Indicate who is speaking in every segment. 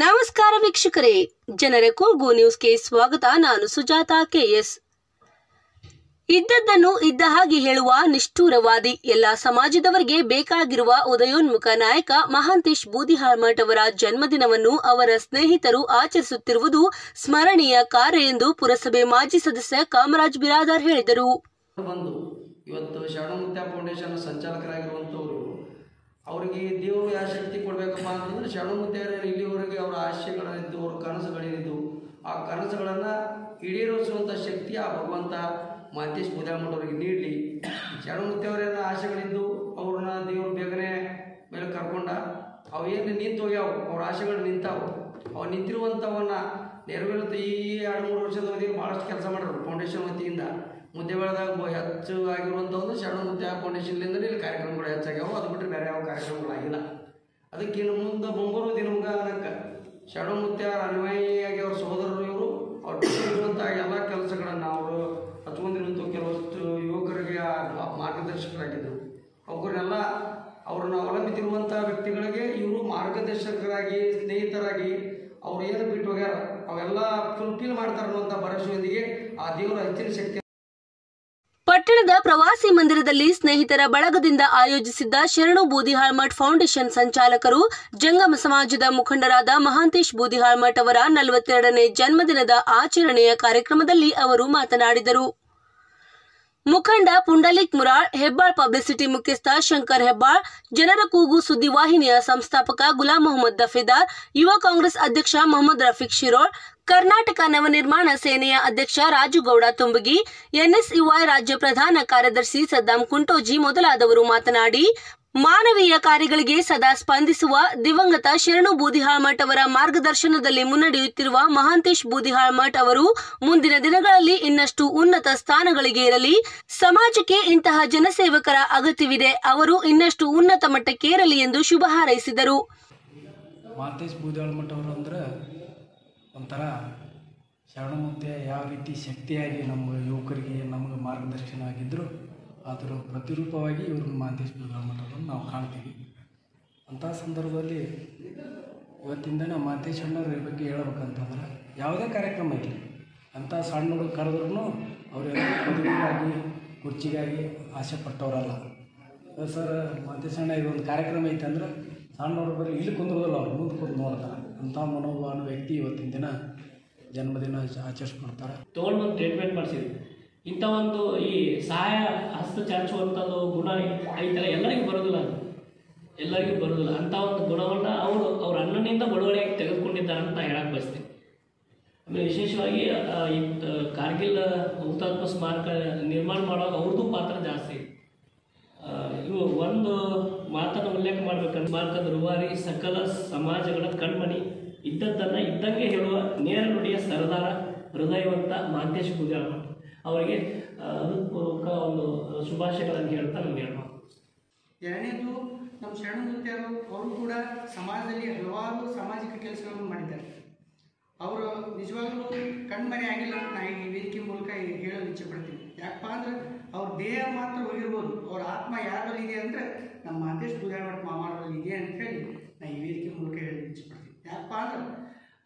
Speaker 1: ನಮಸ್ಕಾರ ವೀಕ್ಷಕರೇ. ಜನರ ಕೂಗು ನ್ಯೂಸ್ಗೆ ಸ್ವಾಗತ. ನಾನು ಸುಜಾತ ಕೆಎಸ್ ಇದ್ದದ್ದನ್ನು ಇದ್ದ ಹಾಗೆ ಹೇಳುವ ನಿಷ್ಠೂರವಾದಿ ಎಲ್ಲ ಸಮಾಜದವರಿಗೆ ಬೇಕಾಗಿರುವ ಉದಯೋನ್ಮುಖ ನಾಯಕ ಮಹಾಂತೇಶ್ ಬೂದಿಹಾಳ್ಮಠ್ ಅವರ ಜನ್ಮದಿನವನ್ನು ಅವರ ಸ್ನೇಹಿತರು ಆಚರಿಸುತ್ತಿರುವುದು ಸ್ಮರಣೀಯ ಕಾರ್ಯ ಎಂದು ಪುರಸಭೆ ಮಾಜಿ ಸದಸ್ಯ ಕಾಮರಾಜ್ ಬಿರಾದಾರ್ ಹೇಳಿದರು.
Speaker 2: ಇವತ್ತು ಫೌಂಡೇಶನ್ ಸಂಚಾಲಕರಾಗಿರುವಂಥವ್ರು ಅವರಿಗೆ ದೇವರು ಯಾವ ಶಕ್ತಿ ಕೊಡಬೇಕಪ್ಪ ಅಂತಂದ್ರೆ ಶರಣಮುತ್ಯರ ಇಲ್ಲಿವರೆಗೆ ಅವರ ಆಶಯಗಳೇನಿದ್ದು ಅವರ ಕನಸುಗಳೇನಿದ್ದು, ಆ ಕನಸುಗಳನ್ನು ಈಡೇರಿಸುವಂಥ ಶಕ್ತಿ ಆ ಭಗವಂತ ಮಾತೇಶ್ ಅವರಿಗೆ ನೀಡಲಿ. ಶರಣಮುತ್ಯವರೇನ ಆಶೆಗಳಿದ್ದು ಅವ್ರನ್ನ ದೇವರು ಬೇಗನೆ ಮೇಲೆ ಕರ್ಕೊಂಡ, ಅವು ಏನು ನಿಂತು ಹೋಗ್ಯಾವ? ಅವ್ರ ಆಶೆಗಳು ನಿಂತಾವು. ಅವು ನಿಂತಿರುವಂಥವನ್ನ ನೆರವೇರುತ್ತೆ. ಈ ಎರಡು ಮೂರು ವರ್ಷದ ಭಾಳಷ್ಟು ಕೆಲಸ ಮಾಡ್ಯಾರ ಫೌಂಡೇಶನ್ ವತಿಯಿಂದ. ಮುದ್ದೆ ಬೆಳೆದಾಗ ಹೆಚ್ಚು ಆಗಿರುವಂಥ ಒಂದು ಶರಣ ಮುದ್ದೆ ಫೌಂಡೇಶನ್ಲಿಂದ ಇಲ್ಲಿ ಕಾರ್ಯಕ್ರಮಗಳು ಹೆಚ್ಚಾಗ್ಯಾವ. ಅದು ಬಿಟ್ಟರೆ ಬೇರೆ ಯಾವ ಕಾರ್ಯಕ್ರಮಗಳಾಗಿಲ್ಲ ಅದಕ್ಕೆ ಇನ್ನು ಮುಂದೆ ದಿನಮುಗ ದಿನಕ್ಕೆ ಶರಣ ಮುತ್ಯಾರ ಅನ್ವಯಿಯಾಗಿ ಅವ್ರ ಸಹೋದರರು ಇವರು. ಅವ್ರು ಇರುವಂಥ ಎಲ್ಲ ಕೆಲಸಗಳನ್ನು ಅವರು ಹಚ್ಕೊಂಡಿರುವಂಥ ಕೆಲವಷ್ಟು ಯುವಕರಿಗೆ ಮಾರ್ಗದರ್ಶಕರಾಗಿದ್ದರು ಅವರನ್ನೆಲ್ಲ ಅವ್ರನ್ನ ಅವಲಂಬಿಸಿರುವಂಥ ವ್ಯಕ್ತಿಗಳಿಗೆ ಇವರು ಮಾರ್ಗದರ್ಶಕರಾಗಿ, ಸ್ನೇಹಿತರಾಗಿ ಅವ್ರು ಏನು ಬಿಟ್ಟು ಹೋಗ್ಯಾರ? ಅವೆಲ್ಲ ಫುಲ್ಫಿಲ್ ಮಾಡ್ತಾರೆ ಅನ್ನುವಂಥ ಭರವಸೆಯೊಂದಿಗೆ ಆ ದೇವರ ಹೆಚ್ಚಿನ ಶಕ್ತಿ
Speaker 1: ಪಟ್ಟಣದ ಪ್ರವಾಸಿ ಮಂದಿರದಲ್ಲಿ ಸ್ನೇಹಿತರ ಬಳಗದಿಂದ ಆಯೋಜಿಸಿದ್ದ ಶರಣು ಬೂದಿಹಾಳ್ಮಠ್ ಫೌಂಡೇಶನ್ ಸಂಚಾಲಕರು ಜಂಗಮ ಸಮಾಜದ ಮುಖಂಡರಾದ ಮಹಾಂತೇಶ್ ಬೂದಿಹಾಳ್ಮಠ್ ಅವರ ನಲವತ್ತೆರಡನೇ ಜನ್ಮದಿನದ ಆಚರಣೆಯ ಕಾರ್ಯಕ್ರಮದಲ್ಲಿ ಅವರು ಮಾತನಾಡಿದರು. ಮುಖಂಡ ಪುಂಡಲಿಕ್ ಮುರಾಳ್, ಹೆಬ್ಬಾಳ್ ಪಬ್ಲಿಸಿಟಿ ಮುಖ್ಯಸ್ಥ ಶಂಕರ್ ಹೆಬ್ಬಾಳ್, ಜನರ ಕೂಗು ಸುದ್ದಿವಾಹಿನಿಯ ಸಂಸ್ಥಾಪಕ ಗುಲಾಂ ಮೊಹಮ್ಮದ್ ದಫೇದಾರ್, ಯುವ ಕಾಂಗ್ರೆಸ್ ಅಧ್ಯಕ್ಷ ಮೊಹಮ್ಮದ್ ರಫೀಕ್ ಶಿರೋಳ್ ಕರ್ನಾಟಕ ನವನಿರ್ಮಾಣ ಸೇನೆಯ ಅಧ್ಯಕ್ಷ ರಾಜುಗೌಡ ತುಂಬಗಿ, ಎನ್ಎಸ್ಯುಐ ರಾಜ್ಯ ಪ್ರಧಾನ ಕಾರ್ಯದರ್ಶಿ ಸದ್ದಾಂ ಕುಂಟೋಜಿ ಮೊದಲಾದವರು ಮಾತನಾಡಿ, ಮಾನವೀಯ ಕಾರ್ಯಗಳಿಗೆ ಸದಾ ಸ್ಪಂದಿಸುವ ದಿವಂಗತ ಶರಣು ಬೂದಿಹಾಳ್ಮಠ್ ಅವರ ಮಾರ್ಗದರ್ಶನದಲ್ಲಿ ಮುನ್ನಡೆಯುತ್ತಿರುವ ಮಹಾಂತೇಶ್ ಬೂದಿಹಾಳ್ಮಠ್ ಅವರು ಮುಂದಿನ ದಿನಗಳಲ್ಲಿ ಇನ್ನಷ್ಟು ಉನ್ನತ ಸ್ಥಾನಗಳಿಗೆ ಇರಲಿ ಸಮಾಜಕ್ಕೆ ಇಂತಹ ಜನಸೇವಕರ ಅಗತ್ಯವಿದೆ. ಅವರು ಇನ್ನಷ್ಟು ಉನ್ನತ ಮಟ್ಟಕ್ಕೇರಲಿ ಎಂದು ಶುಭ ಹಾರೈಸಿದರು.
Speaker 3: ಮಾತೇಶ್ ಶರಣ ಮುಂದೆ ಒಂಥರ ಯಾವ ರೀತಿ ಶಕ್ತಿಯಾಗಿ ನಮ್ಮ ಯುವಕರಿಗೆ ನಮಗೆ ಮಾರ್ಗದರ್ಶನ ಆಗಿದ್ದರು ಅದರ ಪ್ರತಿರೂಪವಾಗಿ ಇವರು ಮಾತೇಶ್ ಬೂದಾಳಮಠ ಅವರನ್ನು ನಾವು ಕಾಣ್ತೀವಿ. ಅಂಥ ಸಂದರ್ಭದಲ್ಲಿ ಇವತ್ತಿಂದ ನಾವು ಮಾತೇಶ್ ಬಗ್ಗೆ ಹೇಳ್ಬೇಕಂತಂದ್ರೆ, ಯಾವುದೇ ಕಾರ್ಯಕ್ರಮ ಇರಲಿ, ಅಂಥ ಸಣ್ಣ ಹುಡುಗ ಕರೆದ್ರೂ ಅವರೆಲ್ಲ ಪದವಿಗಾಗಿ ಕುರ್ಚಿಗಾಗಿ ಆಸೆ ಪಟ್ಟವರಲ್ಲ. ಸರ್ ಮಾತೇಶ್ ಅಣ್ಣ, ಇದೊಂದು ಕಾರ್ಯಕ್ರಮ ಐತೆ ಅಂದ್ರೆ ಸಣ್ಣ ಹುಡುಗ ಬರೀ ಇಲ್ಲಿ ಕುಂದ್ರದಲ್ಲ ಅವ್ರು, ಮುಂದೆ ಕುಂದು ನೋಡ್ತಾರೆ ಅಂಥ ಮನೋಭಾವನ ವ್ಯಕ್ತಿ ಇವತ್ತಿನ ದಿನ ಜನ್ಮದಿನ ಆಚರಿಸ್ಕೊಡ್ತಾರೆ.
Speaker 4: ತೊಗೊಂಡು ಬಂದು ಟ್ರೀಟ್ಮೆಂಟ್ ಮಾಡಿಸಿದ್ವಿ ಇಂಥ ಒಂದು ಈ ಸಹಾಯ, ಹಸ್ತ ಚಾಚುವಂಥದ್ದು ಗುಣ ಐತಲ್ಲ ಎಲ್ಲರಿಗೂ ಬರೋದಿಲ್ಲ ಎಲ್ಲರಿಗೂ ಬರೋದಿಲ್ಲ. ಅಂಥ ಒಂದು ಗುಣವನ್ನು ಅವರು, ಅವ್ರ ಅಣ್ಣನಿಂದ ಬಡವಣೆಯಾಗಿ ತೆಗೆದುಕೊಂಡಿದ್ದಾರೆ ಅಂತ ಹೇಳಕ್ಕೆ ಬಯಸ್ತೀನಿ. ಆಮೇಲೆ ವಿಶೇಷವಾಗಿ ಈ ಕಾರ್ಗಿಲ್, ಹುತಾತ್ಮ ಸ್ಮಾರಕ ನಿರ್ಮಾಣ ಮಾಡುವಾಗ ಅವ್ರದ್ದು ಪಾತ್ರ ಜಾಸ್ತಿ. ಇವು ಒಂದು ಮಾತನ್ನು ಉಲ್ಲೇಖ ಮಾಡ್ಬೇಕಂದ್ರೆ ಭಾರತದ ರೂವಾರಿ ಸಕಲ ಸಮಾಜಗಳ ಕಣ್ಮಣಿ. ಇದ್ದದ್ದನ್ನು ಇದ್ದಂಗೆ ಹೇಳುವ ನೇರ ನುಡಿಯ ಸರದಾರ, ಹೃದಯವಂತ ಮಾಂತೇಶ್ ಪೂಜಾರ ಅವರಿಗೆ ಹೃತ್ಪೂರ್ವಕ ಒಂದು ಶುಭಾಶಯಗಳನ್ನು ಹೇಳ್ತಾ ನಮ್ಗೆ ಹೇಳ್ಬೋದು.
Speaker 5: ಎರಡನೇದು, ನಮ್ಮ ಶರಣಮೂರ್ತಿಯರು ಅವರು ಕೂಡ ಸಮಾಜದಲ್ಲಿ ಹಲವಾರು ಸಾಮಾಜಿಕ ಕೆಲಸಗಳನ್ನು ಮಾಡಿದ್ದಾರೆ. ಅವರು ನಿಜವಾಗ್ಲೂ ಕಣ್ಮರೆ ಆಗಿಲ್ಲ ಅಂತ ನಾನು ಈ ವೇದಿಕೆ ಮೂಲಕ ಹೇಳಲು ಇಚ್ಛೆ ಪಡ್ತೀನಿ. ಯಾಕಪ್ಪ ಅಂದ್ರೆ ಅವ್ರ ದೇಹ ಮಾತ್ರ ಹೋಗಿರ್ಬೋದು. ಅವ್ರ ಆತ್ಮ ಯಾರಲ್ಲಿ ಇದೆ ಅಂದರೆ ನಮ್ಮ ಮಹಂತೇಶ್ ಪೂಜಾರಮಠ ಮಾಮಾರಲ್ಲಿ ಇದೆ ಅಂತ ಹೇಳಿ ನಾನು ಈ ವೇದಿಕೆ ಮೂಲಕ ಹೇಳಿ ಇಚ್ಛಪಡ್ತೀನಿ. ಯಾಕಪ್ಪ ಅಂದ್ರೆ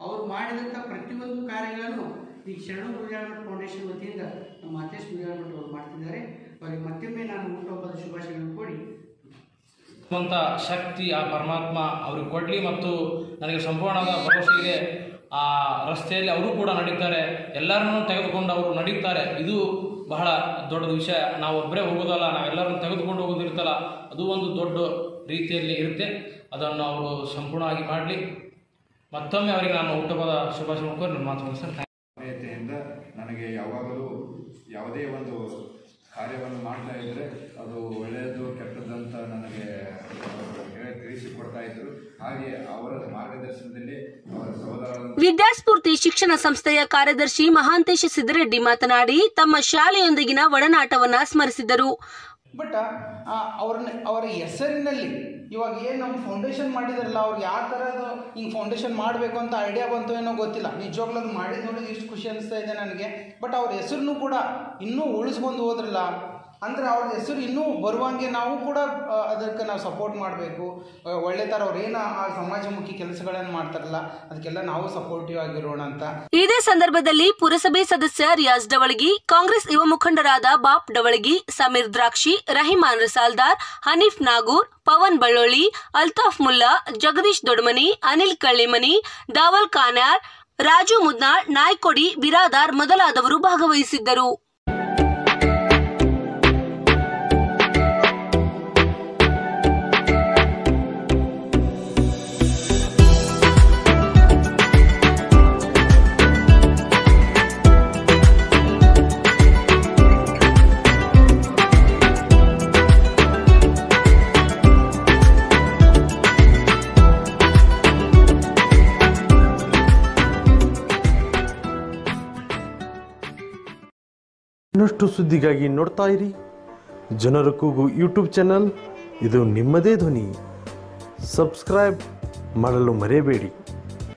Speaker 5: ಅವ್ರು ಮಾಡಿದಂಥ ಪ್ರತಿಯೊಂದು ಕಾರ್ಯಗಳನ್ನು ಈ ಶರಣ ಪೂಜಾರಮಠ ಫೌಂಡೇಶನ್ ವತಿಯಿಂದ ನಮ್ಮ ಮಹಂತೇಶ್ ಪೂಜಾರಮಠ ಅವರು ಮಾಡ್ತಿದ್ದಾರೆ. ಅವರಿಗೆ ಮತ್ತೊಮ್ಮೆ ನಾನು ಹುಟ್ಟುಹಬ್ಬದ ಶುಭಾಶಯಗಳನ್ನು ಕೊಡಿ
Speaker 6: ಶಕ್ತಿ, ಆ ಪರಮಾತ್ಮ ಅವ್ರಿಗೆ ಕೊಡಲಿ ಮತ್ತು ನನಗೆ ಸಂಪೂರ್ಣವಾದ ಭರವಸೆ ಆ ರಸ್ತೆಯಲ್ಲಿ ಅವರು ಕೂಡ ನಡೀತಾರೆ. ಎಲ್ಲರನ್ನೂ ತೆಗೆದುಕೊಂಡು ಅವರು ನಡೀತಾರೆ. ಇದು ಬಹಳ ದೊಡ್ಡ ವಿಷಯ. ನಾವು ಒಬ್ಬರೇ ಹೋಗೋದಲ್ಲ, ನಾವೆಲ್ಲರನ್ನು ತೆಗೆದುಕೊಂಡು ಹೋಗೋದಿರ್ತಲ್ಲ ಅದು ಒಂದು ದೊಡ್ಡ ರೀತಿಯಲ್ಲಿ ಇರುತ್ತೆ. ಅದನ್ನು ಅವರು ಸಂಪೂರ್ಣವಾಗಿ ಮಾಡಲಿ. ಮತ್ತೊಮ್ಮೆ ಅವರಿಗೆ ನಾನು ಹುಟ್ಟುಹಬ್ಬದ ಶುಭಾಶಯ ಕೋರಿ ನನ್ನ ಮಾತು ಮುಗಿಸ್ತೇನೆ.
Speaker 7: ಆತ್ಮೀಯತೆಯಿಂದ ನನಗೆ ಯಾವಾಗಲೂ ಯಾವುದೇ ಒಂದು ಕಾರ್ಯವನ್ನು ಮಾಡ್ತಾ ಇದ್ದರೆ ಅದು ಒಳ್ಳೆಯದು ಕೆಟ್ಟದ್ದಂತ ನನಗೆ ತಿಳಿಸಿಕೊಡ್ತಾ ಇದ್ರು ಹಾಗೆ ಅವರ ಮಾರ್ಗದರ್ಶನದಲ್ಲಿ ಅವರ ಸಹೋದರ
Speaker 1: ವಿದ್ಯಾಸ್ಫೂರ್ತಿ ಶಿಕ್ಷಣ ಸಂಸ್ಥೆಯ ಕಾರ್ಯದರ್ಶಿ ಮಹಾಂತೇಶ ಸಿದ್ದರೆಡ್ಡಿ ಮಾತನಾಡಿ ತಮ್ಮ ಶಾಲೆಯೊಂದಿಗಿನ ಒಡನಾಟವನ್ನ ಸ್ಮರಿಸಿದರು.
Speaker 8: ಬಟ್ ಅವ್ರನ್ನ ಅವರ ಹೆಸರಿನಲ್ಲಿ ಇವಾಗ ಏನು ನಮ್ಮ ಫೌಂಡೇಶನ್ ಮಾಡಿದಾರಲ್ಲ ಅವ್ರಿಗೆ ಯಾವ ಥರ ಹಿಂಗೆ ಫೌಂಡೇಶನ್ ಮಾಡಬೇಕು ಅಂತ ಐಡಿಯಾ ಬಂತು ಏನೋ ಗೊತ್ತಿಲ್ಲ. ನಿಜವಾಗ್ಲೂ ಅದು ಮಾಡಿದ ನೋಡಿದ್ರೆ ಇಷ್ಟು ಖುಷಿ ಅನಿಸ್ತಾ ಇದೆ ನನಗೆ. ಬಟ್ ಅವ್ರ ಹೆಸರನ್ನು ಕೂಡ ಇನ್ನೂ ಉಳಿಸ್ಕೊಂಡು ಹೋದ್ರಲ್ಲ. ಅಂದರೆ ಅವ್ರ ಹೆಸರು ಇನ್ನೂ ಬರುವಂಗೆ ನಾವು ಕೂಡ ಅದಕ್ಕೆ ನಾವು ಸಪೋರ್ಟ್ ಮಾಡಬೇಕು. ಒಳ್ಳೆ ಥರ ಅವ್ರೇನು ಆ ಸಮಾಜಮುಖಿ ಕೆಲಸಗಳನ್ನು ಮಾಡ್ತಾರಲ್ಲ, ಅದಕ್ಕೆಲ್ಲ ನಾವು ಸಪೋರ್ಟಿವ್ ಆಗಿರೋಣ ಅಂತ.
Speaker 1: ಇದೇ ಸಂದರ್ಭದಲ್ಲಿ ಪುರಸಭೆ ಸದಸ್ಯ ರಿಯಾಜ್ ಡವಳಗಿ, ಕಾಂಗ್ರೆಸ್ ಯುವ ಮುಖಂಡರಾದ ಬಾಪ್ ಡವಳಗಿ, ಸಮೀರ್ ದ್ರಾಕ್ಷಿ, ರಹಿಮಾನ್ ರಸಾಲ್ದಾರ್, ಹನೀಫ್ ನಾಗೂರ್, ಪವನ್ ಬಳ್ಳೋಳಿ ಅಲ್ತಾಫ್ ಮುಲ್ಲಾ, ಜಗದೀಶ್ ದೊಡ್ಮನಿ, ಅನಿಲ್ ಕಳ್ಳಿಮನಿ, ದಾವಲ್ ಕಾನ್ಯಾರ್ ರಾಜು ಮುದ್ನಾಳ್, ನಾಯ್ಕೊಡಿ, ಬಿರಾದಾರ್ ಮೊದಲಾದವರು ಭಾಗವಹಿಸಿದ್ದರು.
Speaker 9: ಇನ್ನಷ್ಟು ಸುದ್ದಿಗಾಗಿ ನೋಡ್ತಾ ಇರಿ. ಜನರ ಕೂಗು ಯೂಟ್ಯೂಬ್ ಚಾನಲ್. ಇದು ನಿಮ್ಮದೇ ಧ್ವನಿ. ಸಬ್ಸ್ಕ್ರೈಬ್ ಮಾಡಲು ಮರೆಯಬೇಡಿ.